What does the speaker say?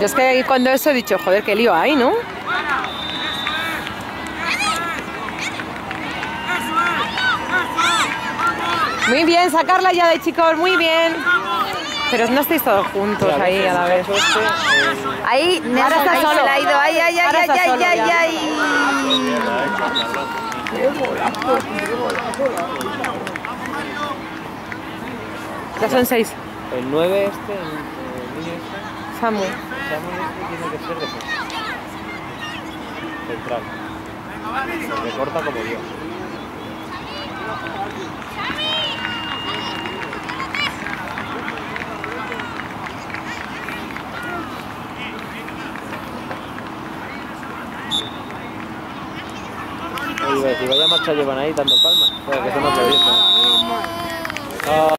Yo es que cuando eso he dicho, joder, qué lío hay, ¿no? Muy bien, sacarla ya de chicos, muy bien. Pero no estáis todos juntos ahí a la vez. este, eh, Ahí, Ahora está ahí solo. ha ido. Ay, ay, ay, ay, ay, ay, ya. ay. Ya son seis. el 9 este, el, el niño este, Samu. Este tiene que ser. Central. Se corta como Dios. Decir, vaya marcha llevan ahí dando palmas. Que.